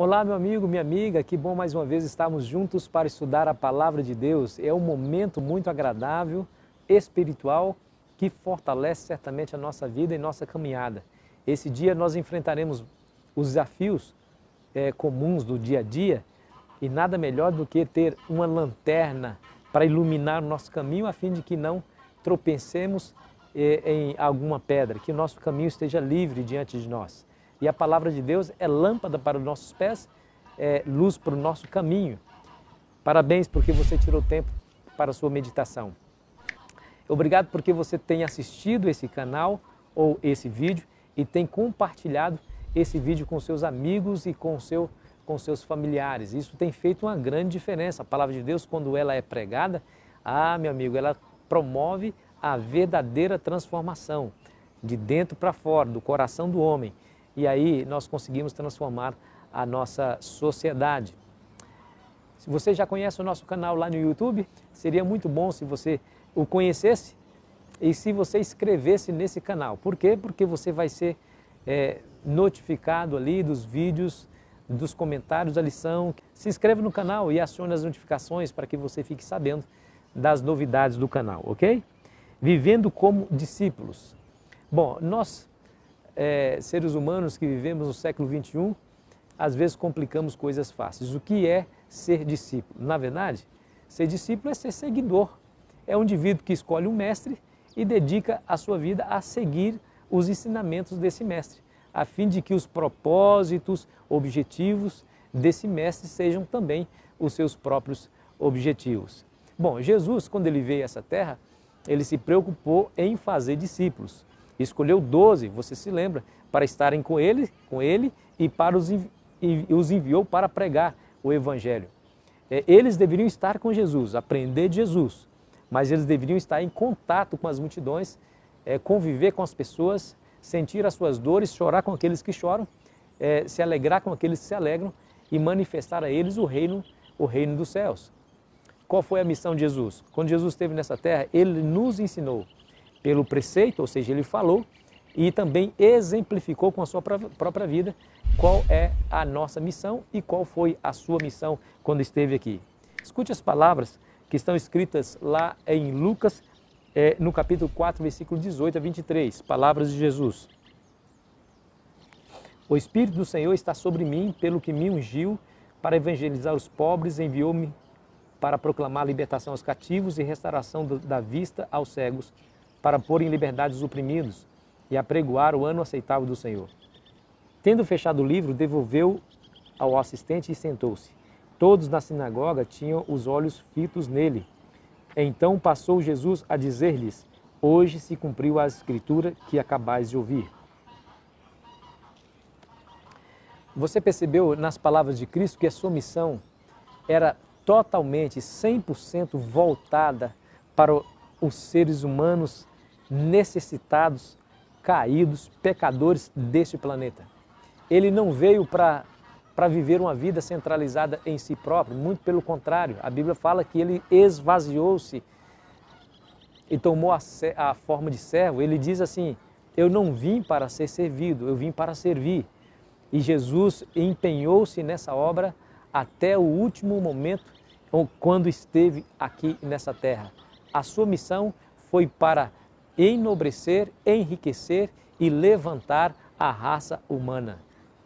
Olá, meu amigo, minha amiga, que bom mais uma vez estarmos juntos para estudar a palavra de Deus. É um momento muito agradável, espiritual, que fortalece certamente a nossa vida e nossa caminhada. Esse dia nós enfrentaremos os desafios é, comuns do dia a dia e nada melhor do que ter uma lanterna para iluminar o nosso caminho a fim de que não tropecemos é, em alguma pedra, que o nosso caminho esteja livre diante de nós. E a palavra de Deus é lâmpada para os nossos pés, é luz para o nosso caminho. Parabéns porque você tirou tempo para a sua meditação. Obrigado porque você tem assistido esse canal ou esse vídeo e tem compartilhado esse vídeo com seus amigos e com, seu, com seus familiares. Isso tem feito uma grande diferença. A palavra de Deus, quando ela é pregada, ah, meu amigo, ela promove a verdadeira transformação de dentro para fora, do coração do homem e aí nós conseguimos transformar a nossa sociedade. Se você já conhece o nosso canal lá no YouTube, seria muito bom se você o conhecesse e se você inscrevesse nesse canal. Por quê? Porque você vai ser é, notificado ali dos vídeos, dos comentários da lição. Se inscreve no canal e acione as notificações para que você fique sabendo das novidades do canal, ok? Vivendo como discípulos. Bom, nós é, seres humanos que vivemos no século XXI, às vezes complicamos coisas fáceis. O que é ser discípulo? Na verdade, ser discípulo é ser seguidor. É um indivíduo que escolhe um mestre e dedica a sua vida a seguir os ensinamentos desse mestre, a fim de que os propósitos, objetivos desse mestre sejam também os seus próprios objetivos. Bom, Jesus, quando ele veio a essa terra, ele se preocupou em fazer discípulos escolheu doze, você se lembra, para estarem com ele, com ele e para os, e os enviou para pregar o evangelho. É, eles deveriam estar com Jesus, aprender de Jesus, mas eles deveriam estar em contato com as multidões, é, conviver com as pessoas, sentir as suas dores, chorar com aqueles que choram, é, se alegrar com aqueles que se alegram e manifestar a eles o reino, o reino dos céus. Qual foi a missão de Jesus? Quando Jesus esteve nessa terra, ele nos ensinou pelo preceito, ou seja, ele falou e também exemplificou com a sua própria vida qual é a nossa missão e qual foi a sua missão quando esteve aqui. Escute as palavras que estão escritas lá em Lucas, é, no capítulo 4, versículo 18 a 23, palavras de Jesus. O Espírito do Senhor está sobre mim, pelo que me ungiu para evangelizar os pobres, enviou-me para proclamar libertação aos cativos e restauração da vista aos cegos, para pôr em liberdade os oprimidos e apregoar o ano aceitável do Senhor. Tendo fechado o livro, devolveu ao assistente e sentou-se. Todos na sinagoga tinham os olhos fitos nele. Então passou Jesus a dizer-lhes: Hoje se cumpriu a escritura que acabais de ouvir. Você percebeu nas palavras de Cristo que a sua missão era totalmente, 100% voltada para os seres humanos necessitados, caídos, pecadores deste planeta. Ele não veio para viver uma vida centralizada em si próprio, muito pelo contrário, a Bíblia fala que ele esvaziou-se e tomou a, a forma de servo. Ele diz assim: Eu não vim para ser servido, eu vim para servir. E Jesus empenhou-se nessa obra até o último momento quando esteve aqui nessa terra. A sua missão foi para enobrecer, enriquecer e levantar a raça humana.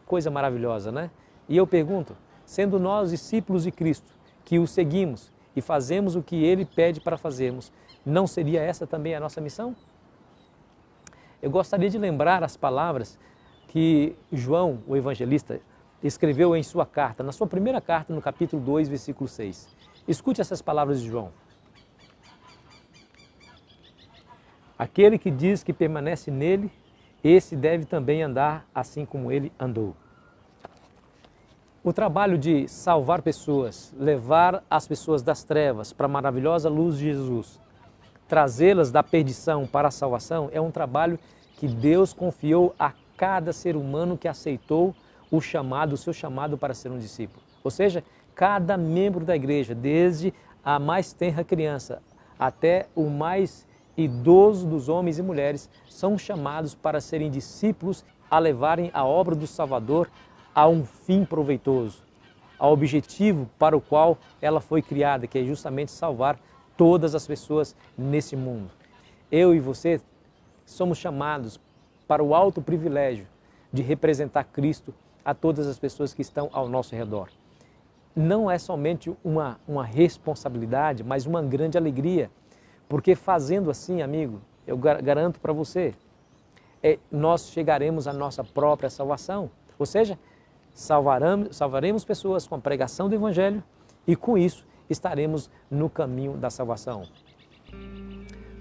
Coisa maravilhosa, né? E eu pergunto, sendo nós discípulos de Cristo, que o seguimos e fazemos o que ele pede para fazermos, não seria essa também a nossa missão? Eu gostaria de lembrar as palavras que João, o evangelista, escreveu em sua carta, na sua primeira carta, no capítulo 2, versículo 6. Escute essas palavras de João. Aquele que diz que permanece nele, esse deve também andar assim como ele andou. O trabalho de salvar pessoas, levar as pessoas das trevas para a maravilhosa luz de Jesus, trazê-las da perdição para a salvação, é um trabalho que Deus confiou a cada ser humano que aceitou o chamado, o seu chamado para ser um discípulo. Ou seja, cada membro da igreja, desde a mais tenra criança até o mais idosos dos homens e mulheres são chamados para serem discípulos, a levarem a obra do Salvador a um fim proveitoso, ao objetivo para o qual ela foi criada, que é justamente salvar todas as pessoas nesse mundo. Eu e você somos chamados para o alto privilégio de representar Cristo a todas as pessoas que estão ao nosso redor. Não é somente uma, uma responsabilidade, mas uma grande alegria, porque fazendo assim, amigo, eu garanto para você, é, nós chegaremos à nossa própria salvação. Ou seja, salvaremos, salvaremos pessoas com a pregação do Evangelho e com isso estaremos no caminho da salvação.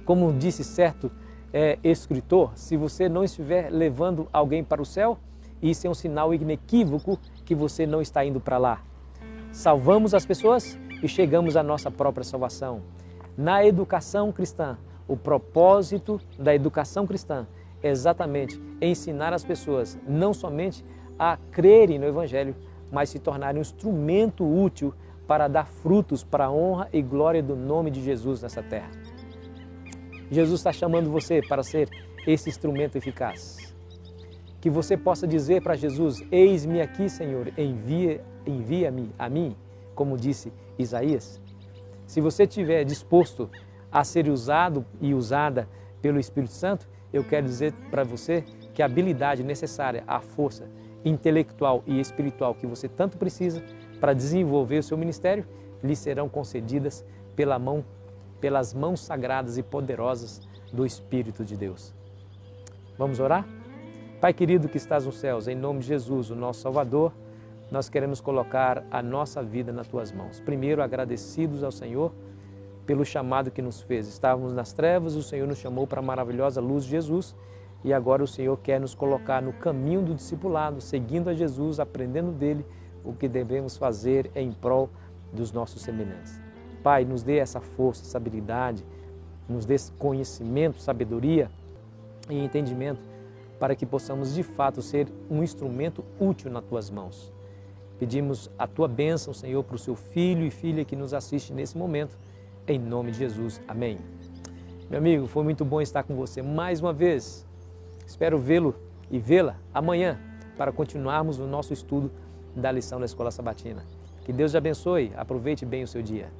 Como disse certo é, escritor, se você não estiver levando alguém para o céu, isso é um sinal inequívoco que você não está indo para lá. Salvamos as pessoas e chegamos à nossa própria salvação. Na educação cristã, o propósito da educação cristã é exatamente ensinar as pessoas não somente a crerem no Evangelho, mas se tornarem um instrumento útil para dar frutos para a honra e glória do nome de Jesus nessa terra. Jesus está chamando você para ser esse instrumento eficaz. Que você possa dizer para Jesus: Eis-me aqui, Senhor, envia-me envia a mim, como disse Isaías. Se você estiver disposto a ser usado e usada pelo Espírito Santo, eu quero dizer para você que a habilidade necessária, a força intelectual e espiritual que você tanto precisa para desenvolver o seu ministério, lhe serão concedidas pela mão pelas mãos sagradas e poderosas do Espírito de Deus. Vamos orar? Pai querido que estás nos céus, em nome de Jesus, o nosso Salvador, nós queremos colocar a nossa vida nas tuas mãos. Primeiro, agradecidos ao Senhor pelo chamado que nos fez. Estávamos nas trevas, o Senhor nos chamou para a maravilhosa luz de Jesus e agora o Senhor quer nos colocar no caminho do discipulado, seguindo a Jesus, aprendendo dele o que devemos fazer em prol dos nossos semelhantes. Pai, nos dê essa força, essa habilidade, nos dê conhecimento, sabedoria e entendimento para que possamos de fato ser um instrumento útil nas tuas mãos. Pedimos a tua bênção, Senhor, para o seu filho e filha que nos assiste nesse momento, em nome de Jesus. Amém. Meu amigo, foi muito bom estar com você mais uma vez. Espero vê-lo e vê-la amanhã para continuarmos o nosso estudo da lição da Escola Sabatina. Que Deus te abençoe. Aproveite bem o seu dia.